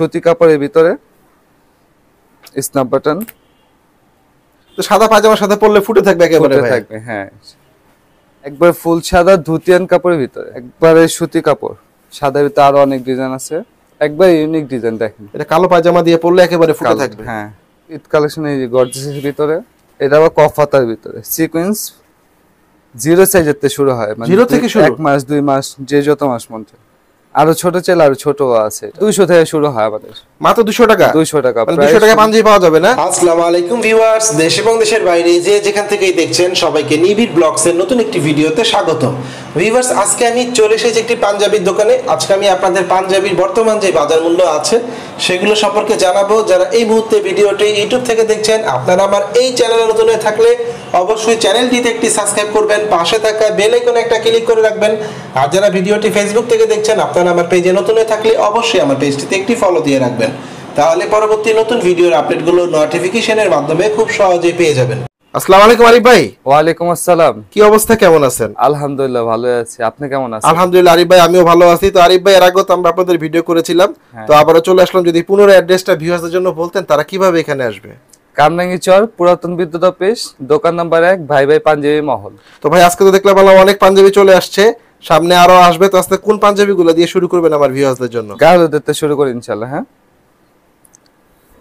সুতি কাপড়ের ভিতরে স্ন্যাপ বাটন তো সাদা পায়জামার সাথে পরলে ফুটে থাকবে একেবারে থাকবে হ্যাঁ। একবার ফুল সাদা ধুতিয়ান কাপড়ের ভিতরে একবারে সুতি কাপড়। সাদার ভিতরে আরও অনেক ডিজাইন আছে। একবার ইউনিক ডিজাইন দেখেন। এটা কালো পায়জামা দিয়ে পরলে একেবারে ফুটে থাকবে। হ্যাঁ। ঈদ কালেকশন এই গর্জেসের ভিতরে এটা আবার কফাতার ভিতরে। সিকোয়েন্স জিরো সাইজের থেকে শুরু হয়। মানে দুই- থেকে শুরু? এক মাস দুই মাস যে যত মাস মন চায়। আরও ছোট চাইলে আরও ছোট আছে। দুইশো থেকে শুরু হয় আমাদের। মাত্র দুশো টাকা? দুইশো টাকা মানে দুশো টাকা পাঞ্জাবি পাওয়া যাবে না? আসসালামু আলাইকুম ভিউয়ার্স দেশ এবং দেশের বাইরে যে যেখান থেকেই দেখছেন সবাইকে নিবিড় ব্লগস এর নতুন একটি ভিডিওতে স্বাগত ভিউয়ার্স আজকে আমি চলে এসেছি একটি পাঞ্জাবির দোকানে। আজকে আমি আপনাদের পাঞ্জাবির বর্তমান যে বাজার মূল্য আছে সেগুলো সম্পর্কে জানাব। যারা এই মুহূর্তে ভিডিওটি ইউটিউব থেকে দেখছেন আপনারা আমার এই চ্যানেলে নতুন হয়ে থাকলে অবশ্যই চ্যানেলটিতে একটি সাবস্ক্রাইব করবেন পাশে থাকা বেল আইকনে একটা ক্লিক করে রাখবেন। আর যারা ভিডিওটি ফেসবুক থেকে দেখছেন আপনারা আমার পেজে নতুন হয়ে থাকলে অবশ্যই আমার পেজটিতে একটি ফলো দিয়ে রাখবেন। তাহলে পরবর্তী নতুন ভিডিওর আপডেটগুলো নোটিফিকেশনের মাধ্যমে খুব সহজেই পেয়ে যাবেন। আসসালামু আলাইকুম আরিফ ভাই। ওয়ালাইকুম আসসালাম। কি অবস্থা কেমন আছেন? আলহামদুলিল্লাহ ভালো আছি। আপনি কেমন আছেন? আলহামদুলিল্লাহ আরিফ ভাই আমিও ভালো আছি। তো আরিফ ভাই এর আগেও তো আমরা আপনাদের ভিডিও করেছিলাম। হ্যাঁ। তো আবারও চলে আসলাম। যদি পুনরায় অ্যাড্রেসটা ভিউয়ার্সদের জন্য বলতেন তারা কীভাবে এখানে আসবে? কামরাঙ্গি চর পুরাতন বিদ্যুৎ অফিস দোকান নাম্বার এক ভাই ভাই পাঞ্জাবি মহল। তো ভাই আজকে তো দেখলাম আল্লাহ অনেক পাঞ্জাবি চলে আসছে। সামনে আরও আসবে তো আজকে কোন পাঞ্জাবিগুলো দিয়ে শুরু করবেন আমার ভিউয়ার্সদের জন্য? গাহলুদের থেকে শুরু করি ইনশাল্লাহ হ্যাঁ?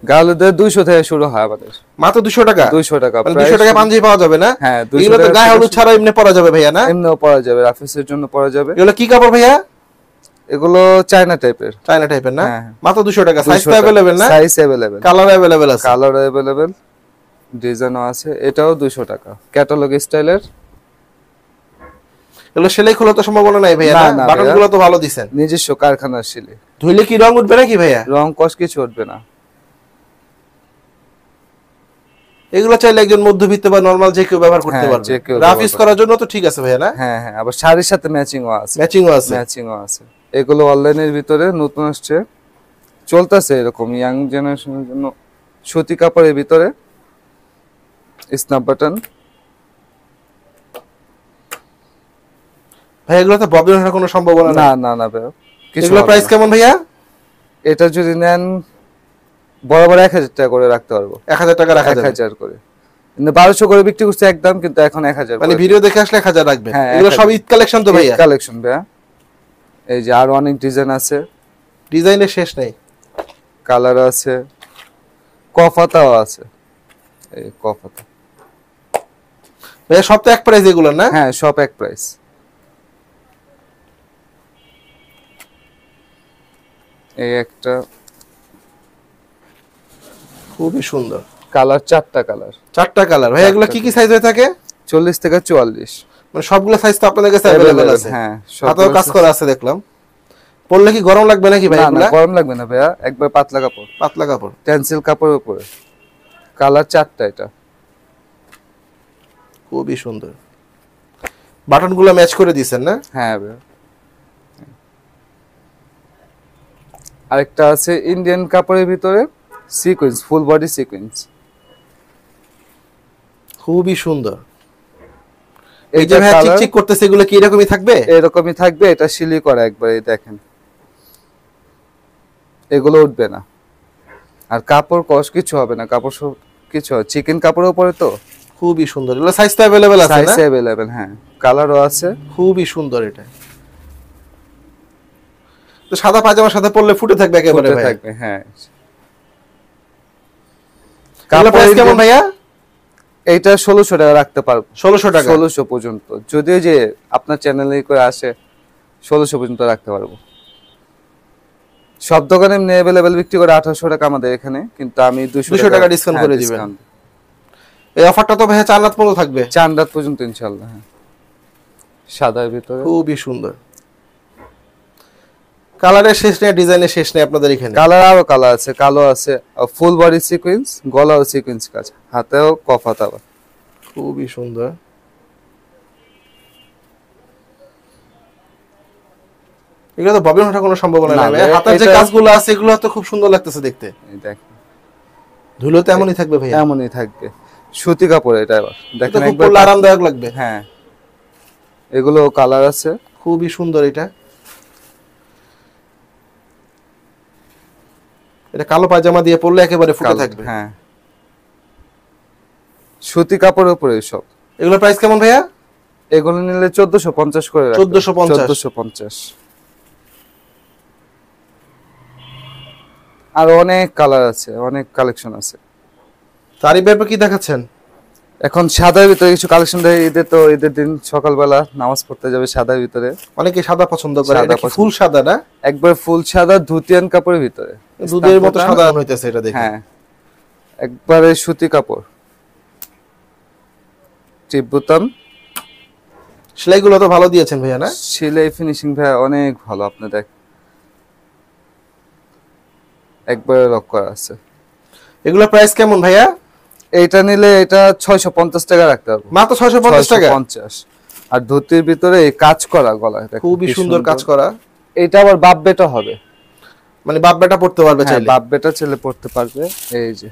গাহলুদের দুইশো থেকে শুরু হয় আমাদের। মাত্র দুশো টাকা? দুইশো টাকা মানে দুশো টাকা পাঞ্জাবি পাওয়া যাবে না? হ্যাঁ, 200 এগুলো তো গায়ে হলুদ ছাড়া এমনি পরা যাবে ভাইয়া না? এমনিও পরা যাবে রাফিসের জন্য পরা যাবে। এগুলো কি কাপড় ভাইয়া? এগুলো চায়না টাইপের চায়না টাইপের না? হ্যাঁ। মাত্র দুশো টাকা। সাইজ অ্যাভেলেবেল না? সাইজ অ্যাভেলেবেল কালার অ্যাভেলেবেল আছে। কালার অ্যাভেলেবেল ডিজাইনও আছে। এটাও দুইশো টাকা। ক্যাটালগ স্টাইলের এগুলো সেলাই খোলা তো সম্ভাবনা নাই ভাইয়া না, না? না বাটন তো ভালো দিছেন। নিজস্ব কারখানার শিলে ধুইলে কি রং উঠবে নাকি ভাইয়া? রং কষ কিছু উঠবে না। এগুলো চাইলে একজন মধ্যবিত্ত বা নরমাল যে কেউ ব্যবহার করতে হ্যাঁ, পারবে। রাফ ইউজ করার জন্য তো ঠিক আছে ভাইয়া না? হ্যাঁ হ্যাঁ আবার শাড়ির সাথে ম্যাচিংও আছে। ম্যাচিংও আছে। ম্যাচিংও আছে। এগুলো অনলাইনের ভিতরে নতুন আসছে। চলতেছে এরকম ইয়াং জেনারেশনের জন্য। সুতি কাপড়ের ভিতরে স্ন্যাপ বাটন ভাই এগুলো তো প্রবলেম হওয়ার কোনো সম্ভাবনা না না না কিছু এগুলো প্রাইস কেমন ভাইয়া? এটা যদি নেন বরাবর এক হাজার টাকা করে রাখতে পারব। এক হাজার টাকা রাখা এক হাজার করে। বারোশো করে বিক্রি করছে একদম কিন্তু এখন এক হাজার মানে ভিডিও দেখে আসলে এক হাজার রাখবে হ্যাঁ, এগুলো সব। ঈদ কালেকশন তো ভাইয়া? কালেকশন ভাইয়া। এই যে আরও অনেক ডিজাইন আছে। ডিজাইনের শেষ নেই। কালার আছে। কফাতাও আছে। এই কফাতা। ভাইয়া সব তো এক প্রাইস এগুলো না? হ্যাঁ সব এক প্রাইস এই একটা। খুবই সুন্দর। কালার চারটা কালার চারটা কালার ভাই এগুলো কি কি সাইজ হয়ে থাকে? চল্লিশ থেকে চুয়াল্লিশ। মানে সবগুলো সাইজ তো আপনাদের কাছে অ্যাভেলেবেল আছে। হ্যাঁ হাতেও কাজ করা আছে দেখলাম। পরলে কি গরম লাগবে নাকি ভাই না গরম লাগবে না ভাইয়া একবার পাতলা কাপড়। পাতলা কাপড়। টেন্সিল কাপড়ের উপরে। কালার চারটা এটা। খুবই সুন্দর। বাটনগুলো ম্যাচ করে দিয়েছেন না? হ্যাঁ ভাইয়া। আরেকটা আছে ইন্ডিয়ান কাপড়ের ভিতরে সিকোয়েন্স ফুল বডি সিকোয়েন্স খুবই সুন্দর। এই যে ভাই চিকচিক করতেছে এগুলো কি এরকমই থাকবে? এরকমই থাকবে এটা সিলি করা একবার এই দেখেন। এগুলো উঠবে না। আর কাপড় কস কিছু হবে না কাপড় সব কিছু চিকেন কাপড়ের উপরে তো? খুবই সুন্দর। এগুলো সাইজ তো অ্যাভেলেবেল আছে সাইজ অ্যাভেলেবেল হ্যাঁ। কালারও আছে। খুবই সুন্দর এটা। তো সাদা পায়জামার সাথে পরলে ফুটে থাকবে একেবারে ভাই থাকবে হ্যাঁ। এগুলো প্রাইস কেমন ভাইয়া? এইটা ষোলোশো টাকা রাখতে পারব ষোলোশো টাকা? ষোলোশো পর্যন্ত। যদিও যে আপনার চ্যানেলে করে আসে ষোলোশো পর্যন্ত রাখতে পারব। সব দোকানে এমনি অ্যাভেলেবেল বিক্রি করে আঠারোশো টাকা আমাদের এখানে কিন্তু আমি দুশো টাকা discount করে দিবেন। এই অফারটা তো ভাইয়া চার রাত পর্যন্ত থাকবে? চার রাত পর্যন্ত ইনশাল্লাহ হ্যাঁ। সাদার ভিতরে। খুবই সুন্দর। কালারের শেষ নেই ডিজাইনের শেষ নেই আপনাদের এখানে? কালার আরও কালার আছে কালো আছে ফুল বডি সিকোয়েন্স গলাও সিকোয়েন্স কাজ হাতেও কফা আবার। খুবই সুন্দর। এগুলো তো প্রবলেম হওয়ার কোনো সম্ভাবনা নাই হাতের যে কাজগুলো আছে এগুলো তো খুব সুন্দর লাগতেছে দেখতে। ধুলো তো এমনই থাকবে ভাইয়া। এমনই থাকবে। সুতি কাপড় এটা আবার। দেখেন একবার আরামদায়ক লাগবে। হ্যাঁ। এগুলো কালার আছে। খুবই সুন্দর এটা। এটা কালো পায়জামা দিয়ে পরলে একেবারে ফুটে থাকবে। হ্যাঁ। সুতি কাপড়ের উপরে সব এগুলো প্রাইস কেমন ভাইয়া? এগুলো নিলে চোদ্দশো পঞ্চাশ করে 1450 চোদ্দশো পঞ্চাশ। আর অনেক কালার আছে অনেক কালেকশন আছে। তারিফ ব্যাপারে কি দেখাচ্ছেন? এখন সাদার ভিতরে কিছু কালেকশন দেয় ঈদের তো ঈদের দিন সকালবেলা নামাজ পড়তে যাবে সাদার ভিতরে। অনেকে সাদা পছন্দ করে সাদা ফুল সাদা না? একবার ফুল সাদা ধুতিয়ান কাপড়ের ভিতরে। দুধের মতো সাদা হইতেছে এটা দেখে। হ্যাঁ। একবারে সুতি কাপড়। টিপ বুতাম সেলাইগুলো তো ভালো দিয়েছেন ভাইয়া না? সেলাই ফিনিশিং ভাই অনেক ভালো আপনি দেখ একবারে লক করা আছে। এগুলোর প্রাইস কেমন ভাইয়া? এইটা নিলে এটা ছয়শো পঞ্চাশ টাকা রাখতে হবে মাত্র ছয়শো পঞ্চাশ টাকা? পঞ্চাশ। আর ধুতির ভিতরে এই কাজ করা গলায় দেখো খুবই সুন্দর কাজ করা। এটা আবার বাপ বেটা হবে। মানে বাপ বেটা পড়তে পারবে হ্যাঁ, চাইলে? বাপ বেটা ছেলে পড়তে পারবে এই যে।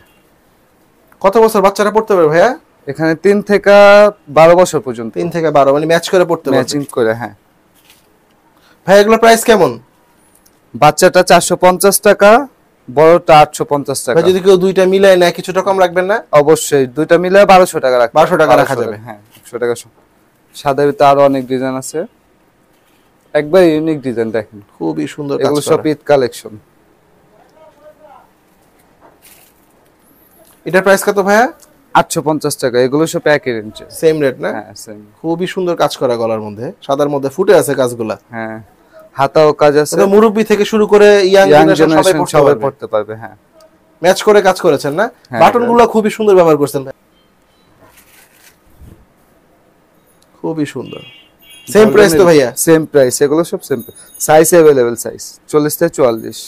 কত বছর বাচ্চারা পড়তে পারবে ভাইয়া? এখানে তিন থেকে বারো বছর পর্যন্ত। তিন থেকে বারো মানে ম্যাচ করে পড়তে পারবে। ম্যাচিং করে হ্যাঁ। ভাই এগুলো প্রাইস কেমন? বাচ্চাটা চারশো পঞ্চাশ টাকা বড়টা আটশো পঞ্চাশ টাকা। যদি কেউ দুইটা মিলায় নেয় কিছুটা কম রাখবেন না? অবশ্যই দুইটা মিলে বারোশো টাকা 1200 টাকা রাখা যাবে। হ্যাঁ একশো টাকা সাদা ভিতরে আরও অনেক ডিজাইন আছে। একবার ইউনিক ডিজাইন দেখেন। খুবই সুন্দর এগুলো সব ঈদ কালেকশন এটার প্রাইস কত ভাইয়া? আটশো পঞ্চাশ টাকা এগুলো সব একই রেঞ্জে সেম রেট না? হ্যাঁ same। খুবই সুন্দর কাজ করা গলার মধ্যে। সাদার মধ্যে ফুটে আছে কাজগুলা। হ্যাঁ। হাতাও কাজ আছে। মুরব্বি থেকে শুরু করে ইয়াং জেনারেশন সবাই পড়তে পারবে। হ্যাঁ। ম্যাচ করে কাজ করেছেন না? হ্যাঁ, বাটনগুলো খুবই সুন্দর ব্যবহার করছেন। খুবই সুন্দর। সেম প্রাইস তো ভাইয়া। সেম প্রাইস এগুলো সব সেম সাইজ অ্যাভেলেবেল সাইজ চল্লিশ থেকে চুয়াল্লিশ।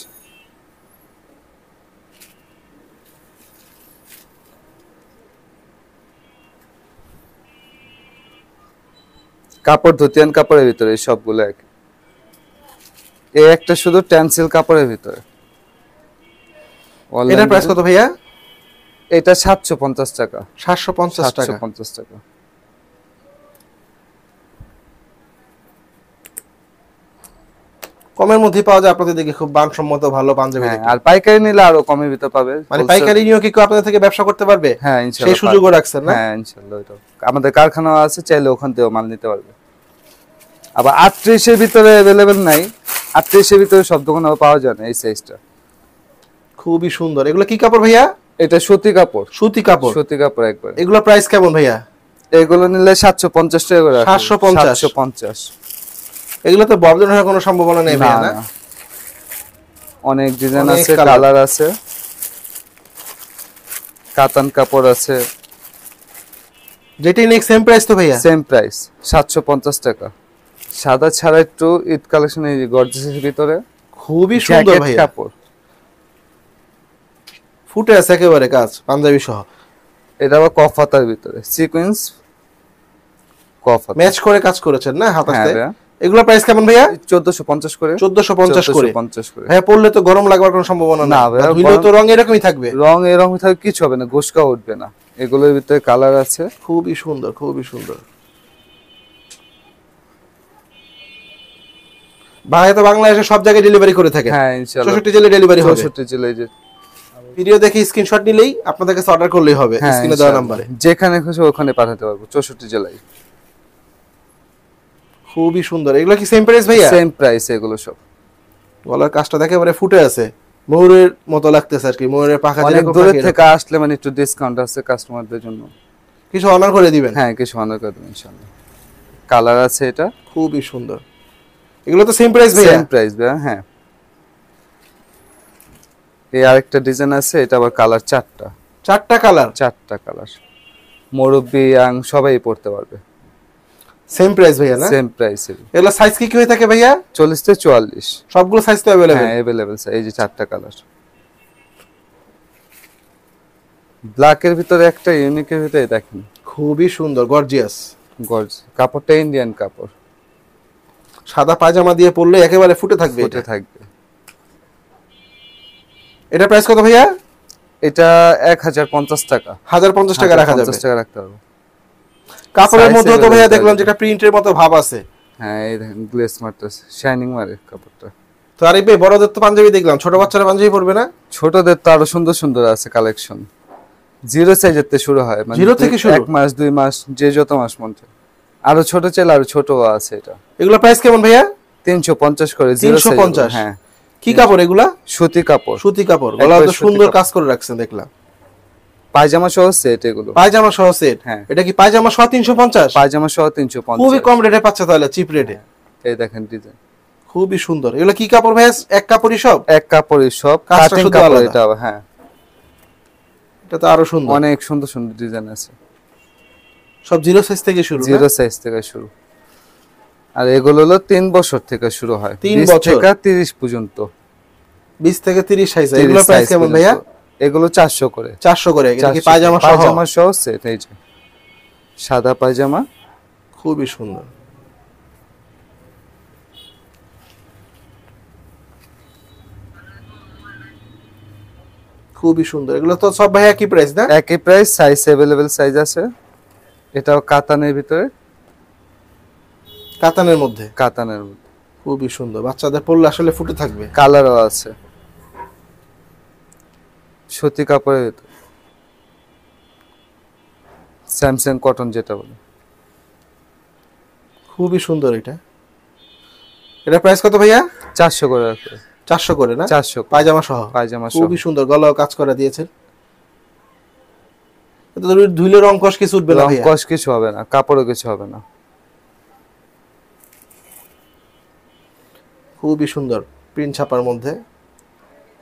কাপড় ধুতিয়ান কাপড়ের ভিতরে সবগুলো এক এই একটা শুধু ট্যান্সিল কাপড়ের ভিতরে। এটার প্রাইস কত ভাইয়া? এটা সাতশো পঞ্চাশ টাকা। সাতশো পঞ্চাশ সাতশো টাকা পঞ্চাশ টাকা। কমের মধ্যে পাওয়া যায় আপনাদের দিকে খুব মানসম্মত ভালো পাঞ্জাবি হ্যাঁ আর পাইকারি নিলে আরও কমের ভিতরে পাবে। মানে পাইকারি নিয়েও কি আপনাদের থেকে ব্যবসা করতে পারবে? হ্যাঁ ইনশাআল্লাহ সেই সুযোগও রাখছেন না? হ্যাঁ ইনশাআল্লাহ এটা আমাদের কারখানা আছে চাইলে ওখান থেকেও মাল নিতে পারবে। আবার আটত্রিশের ভিতরে অ্যাভেলেবেল নাই। আটত্রিশের ভিতরে সব দোকানে পাওয়া যায় না এই সাইজটা খুবই সুন্দর। এগুলো কি কাপড় ভাইয়া? এটা সুতি কাপড়। সুতি কাপড়? সুতি কাপড় একবার। এগুলো প্রাইস কেমন ভাইয়া? এগুলো নিলে সাতশো পঞ্চাশ টাকা করে 750 সাতশো পঞ্চাশ। এগুলো তো ববজন হওয়ার কোনো সম্ভাবনা নেই ভাইয়া না অনেক ডিজাইন আছে কালার আছে। কাতান কাপড় আছে। যেটি নেক্সট সেম প্রাইস তো ভাইয়া? সেম প্রাইস সাতশো পঞ্চাশ টাকা। সাদা ছাড়া একটু ঈদ কালেকশন এই গর্জেসের ভিতরে। খুবই সুন্দর ভাইয়া। কাপড়। ফুটে আছে একেবারে কাজ পাঞ্জাবি সহ এটা আবার কফাতার ভিতরে সিকোয়েন্স কফাত। ম্যাচ করে কাজ করেছেন না হাতাতে। এগুলো প্রাইস কেমন ভাইয়া? চোদ্দশো পঞ্চাশ করে। চোদ্দশো পঞ্চাশ করে। পঞ্চাশ করে। হ্যাঁ পড়লে তো গরম লাগবার কোনো সম্ভাবনা না ধুইলেও তো রং এরকমই থাকবে। রং এরকম থাকে কিছু হবে না গোসকা উঠবে না। এগুলোর ভিতরে কালার আছে। খুবই সুন্দর খুবই সুন্দর। ভাইয়া তো বাংলাদেশে সব জায়গায় ডেলিভারি করে থাকে। হ্যাঁ ইনশাআল্লাহ। চৌষট্টি জেলে ডেলিভারি হবে। চৌষট্টি জেলায় যে ভিডিও দেখে স্ক্রিনশট নিলেই আপনাদের কাছে অর্ডার করলেই হবে হ্যাঁ স্ক্রিনে দেওয়া ইনশাআল্লাহ। নাম্বারে যেখানে খুশি ওখানে পাঠাতে পারব চৌষট্টি জেলায়। খুবই সুন্দর। এগুলো কি সেম প্রাইস ভাইয়া? সেম প্রাইস এগুলো সব। গলার কাজটা দেখে এবারে ফুটে আছে। ময়ূরের মতো লাগতেছে আর কি ময়ূরের পাখা অনেক দূরের থেকে আসলে মানে একটু ডিসকাউন্ট আছে কাস্টমারদের জন্য। কিছু অনার করে দিবেন। হ্যাঁ কিছু অনার করে দেবেন ইনশাআল্লাহ। কালার আছে এটা। খুবই সুন্দর। এগুলো তো সেম প্রাইস ভাইয়া। সেম প্রাইস ভাইয়া হ্যাঁ। এই আরেকটা ডিজাইন আছে এটা আবার কালার চারটা। চারটা কালার চারটা কালার মুরব্বি আং সবাই পড়তে পারবে। সেম প্রাইস ভাইয়া না? সেম প্রাইস এগুলো সাইজ কি কি হয়ে থাকে ভাইয়া? চল্লিশ থেকে চুয়াল্লিশ। সবগুলো সাইজ তো অ্যাভেলেবেল হ্যাঁ অ্যাভেলেবেল এই যে চারটা কালার ব্ল্যাকের ভিতরে একটা ইউনিকের ভিতরে দেখেন। খুবই সুন্দর গর্জিয়াস গর্জ কাপড়টা ইন্ডিয়ান কাপড়। সাদা পায়জামা দিয়ে পরলে একেবারে ফুটে থাকবে ফুটে থাকবে। এটা প্রাইস কত ভাইয়া? এটা এক হাজার পঞ্চাশ টাকা। হাজার পঞ্চাশ টাকা রাখা যাবে। 50 টাকা রাখতে পারব কাপড়ের মধ্যেও তো ভাইয়া দেখলাম যেটা প্রিন্টের মতো ভাব আছে। হ্যাঁ এই দেখেন গ্লেস মারতেছে শাইনিং মারে কাপড়টা। তো আরিফ ভাই বড়দের তো পাঞ্জাবি দেখলাম। ছোট বাচ্চারা পাঞ্জাবি পরবে না? ছোটদের তো আরও সুন্দর সুন্দর আছে কালেকশন জিরো সাইজের থেকে শুরু হয়। মানে দুই- থেকে শুরু? এক মাস দুই মাস যে যত মাস মন চায়। আরও ছোট চাইলে আরও ছোট আছে এটা। এগুলো প্রাইস কেমন ভাইয়া? তিনশো পঞ্চাশ করে জিরো 350? হ্যাঁ। কি কাপড় এগুলা? সুতি কাপড়। সুতি কাপড়। গলা তো সুন্দর কাজ করে রাখছেন দেখলাম। পায়জামা সহ সেট এগুলো। পায়জামা সহ সেট হ্যাঁ। এটা কি পায়জামা সহ তিনশো পঞ্চাশ? পায়জামা সহ তিনশো খুবই পঞ্চাশ কম রেটে পাচ্ছে তাহলে চিপ রেটে এই দেখেন ডিজাইন খুবই সুন্দর। এগুলো কি কাপড় ভাইয়া? এক কাপড়ই সব? এক কাপড়ই সব। কাটিং কাপড় এটা হ্যাঁ। এটা তো আরও সুন্দর। অনেক সুন্দর সুন্দর ডিজাইন আছে। সব জিরো সাইজ থেকে শুরু জিরো সাইজ থেকে শুরু। আর এগুলো হলো তিন বছর থেকে শুরু হয়। তিন বছর? থেকে তিরিশ পর্যন্ত। বিশ থেকে তিরিশ সাইজ এগুলো প্রাইস কেমন ভাইয়া? এগুলো চারশো করে। চারশো করে এটা কি 400 পায়জামা পায়জামা সহ সেট এই যে। সাদা পায়জামা। খুবই সুন্দর। খুবই সুন্দর। এগুলো তো সব ভাই একই প্রাইস না? একই প্রাইস সাইজ অ্যাভেলেবেল সাইজ আছে। এটাও কাতানের ভিতরে? কাতানের মধ্যে? কাতানের মধ্যে। খুবই সুন্দর। বাচ্চাদের পড়লে আসলে ফুটে থাকবে। কালারও আছে। সুতি কাপড়ের ভিতরে। স্যামসাং কটন যেটা বলে। খুবই সুন্দর এটা। এটা প্রাইস কত ভাইয়া? চারশো করে চারশো করে না? চারশো পায়জামা সহ? পায়জামা সহ। খুবই সুন্দর। গলাও কাজ করা দিয়েছেন। ধুইলে রং কষ কিছু উঠবে না রং কষ কিছু হবে না কাপড়ও কিছু হবে না। খুবই সুন্দর প্রিন্ট ছাপার মধ্যে।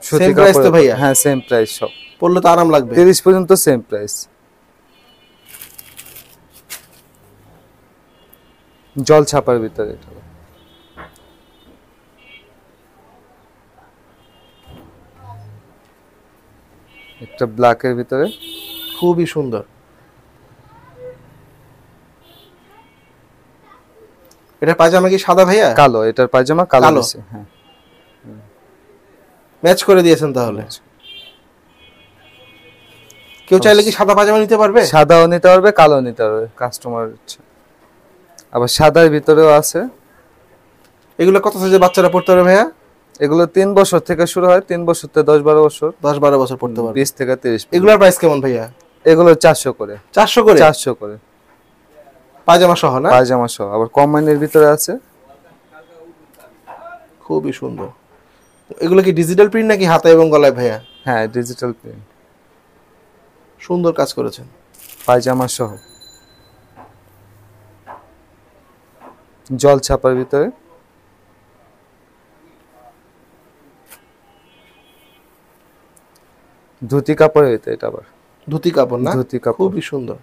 Same price তো ভাইয়া? হ্যাঁ সেম প্রাইস সব। পরলে তো আরাম লাগবে। তিরিশ পর্যন্ত সেম প্রাইস জল ছাপার ভিতরে এটা। একটা ব্ল্যাকের ভিতরে। খুবই সুন্দর। এটা পায়জামা কি সাদা ভাইয়া? কালো এটার পায়জামা কালো? দিছে, হ্যাঁ। ম্যাচ করে দিয়েছেন তাহলে। কেউ চাইলে কি সাদা পায়জামা নিতে পারবে? সাদাও নিতে পারবে কালো নিতে পারবে কাস্টমার ইচ্ছা। আবার সাদার ভিতরেও আছে। এগুলো কত সাইজের বাচ্চারা পড়তে পারবে ভাইয়া? এগুলো তিন বছর থেকে শুরু হয় তিন বছর থেকে দশ বারো বছর। দশ বারো বছর পড়তে পারবে। বিশ থেকে তিরিশ। এগুলোর প্রাইস কেমন ভাইয়া? এগুলো চারশো করে। চারশো করে? চারশো করে। পায়জামা সহ না? পায়জামা সহ। আবার কম কম্বাইনের ভিতরে আছে। খুবই সুন্দর। এগুলো কি ডিজিটাল প্রিন্ট নাকি হাতে এবং গলায় ভাইয়া? হ্যাঁ ডিজিটাল প্রিন্ট সুন্দর কাজ করেছেন। পায়জামা সহ। জল ছাপার ভিতরে। ধুতি কাপড়ের ভিতরে এটা আবার। ধুতি কাপড় না? ধুতি কাপড়। খুবই সুন্দর।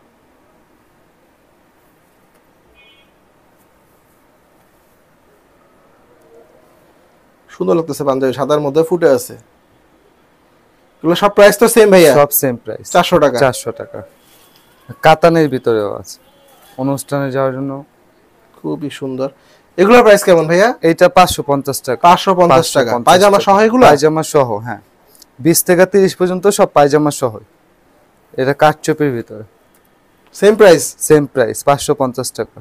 সুন্দর লাগতেছে পাঞ্জাবি সাদার মধ্যে ফুটে আছে। এগুলো সব প্রাইস তো সেম ভাইয়া। সব সেম প্রাইস চারশো টাকা। চারশো টাকা। কাতানের ভিতরেও আছে। অনুষ্ঠানে যাওয়ার জন্য। খুবই সুন্দর। এগুলোর প্রাইস কেমন ভাইয়া? এইটা পাঁচশো পঞ্চাশ টাকা। পাঁচশো পঞ্চাশ টাকা। 550 পায়জামা সহ এগুলো? পায়জামা সহ হ্যাঁ। বিশ থেকে তিরিশ পর্যন্ত সব পায়জামা সহ। এটা কাঠচোপের ভিতরে। সেম প্রাইস সেম প্রাইস পাঁচশো পঞ্চাশ টাকা।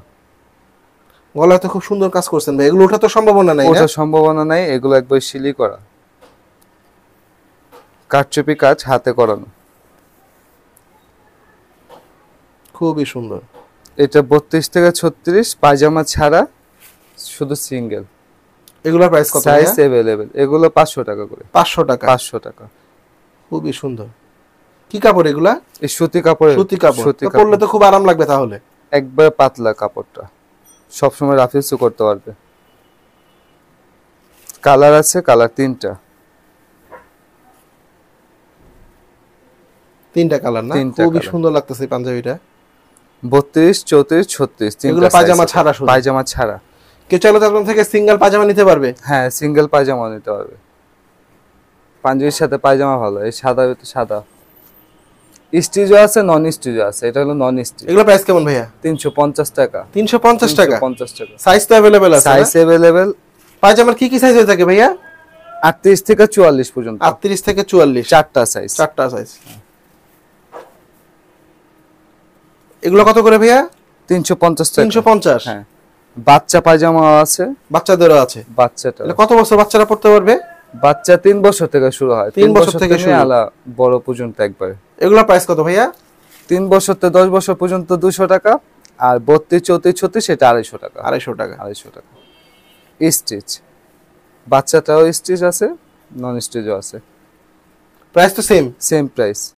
গলায় তো খুব সুন্দর কাজ করছেন ভাই। এগুলো ওঠা তো সম্ভাবনা নাই ওটার সম্ভাবনা নাই এগুলো একবার সিলি করা। কাঠচুপি কাজ হাতে করানো। খুবই সুন্দর। এটা বত্রিশ থেকে ছত্রিশ পায়জামা ছাড়া শুধু সিঙ্গেল। এগুলোর প্রাইস কত সাইজ অ্যাভেলেবেল এগুলো পাঁচশো টাকা করে। পাঁচশো টাকা। পাঁচশো টাকা। খুবই সুন্দর। কি কাপড় এগুলা? এই সুতি কাপড়। সুতি কাপড়। পরলে তো খুব আরাম লাগবে তাহলে। একবার পাতলা কাপড়টা। সবসময় রাফিউসও করতে পারবে। কালার আছে কালার তিনটা। তিনটা কালার না? খুবই সুন্দর লাগতেছে পাঞ্জাবিটা। বত্রিশ চৌত্রিশ ছত্রিশ এগুলো পায়জামা ছাড়া শুধু? পায়জামা ছাড়া। কেউ চাইলে তো থেকে সিঙ্গেল পায়জামা নিতে পারবে। হ্যাঁ সিঙ্গেল পায়জামা নিতে পারবে। পাঞ্জাবির সাথে পায়জামা ভালো এই সাদা তো সাদা। স্টিজও আছে নন স্টিজও আছে। এটা হলো নন স্টিচ এগুলো প্রাইস কেমন ভাইয়া? তিনশো পঞ্চাশ টাকা। তিনশো পঞ্চাশ টাকা? পঞ্চাশ টাকা। সাইজ তো অ্যাভেলেবেল আছে সাইজ? অ্যাভেলেবেল পায়জামার কি কি সাইজ হয়ে থাকে ভাইয়া? আটত্রিশ থেকে চুয়াল্লিশ পর্যন্ত। আটত্রিশ থেকে চুয়াল্লিশ। চারটা সাইজ চারটা সাইজ এগুলো কত করে ভাইয়া? তিনশো পঞ্চাশ টাকা। তিনশো পঞ্চাশ? হ্যাঁ। বাচ্চা পায়জামা আছে। বাচ্চাদেরও আছে। বাচ্চাটা কত বছর বাচ্চারা পড়তে পারবে? বাচ্চা তিন বছর থেকে শুরু হয়। তিন বছর থেকে শুরু। আলা বড় পর্যন্ত একবারে। এগুলো প্রাইস কত ভাইয়া? তিন বছর থেকে দশ বছর পর্যন্ত দুশো টাকা আর বত্রিশ চৌত্রিশ ছত্রিশ সেটা আড়াইশো টাকা। আড়াইশো টাকা। আড়াইশো টাকা। স্টিচ বাচ্চাটাও স্টিচ আছে নন স্টিচও আছে। প্রাইস তো সেম সেম প্রাইস